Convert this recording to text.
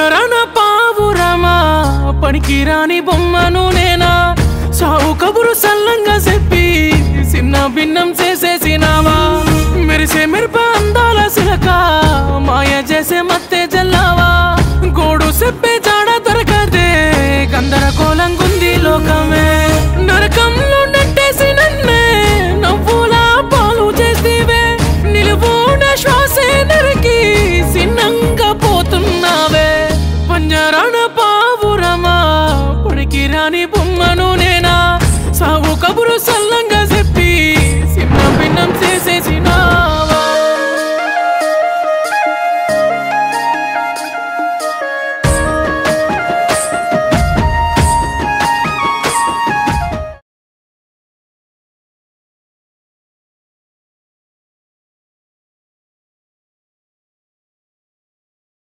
పనికిరాన పావురమా పనికిరాని బొమ్మను నేనా? సావు కబురు సల్లంగా చెప్పి చిన్న భిన్నం చేసేసినావా? మెరిసే మెరుప అందాల శిలక మాయ చేసే మత్తే జల్లావా? గోడు చెప్పే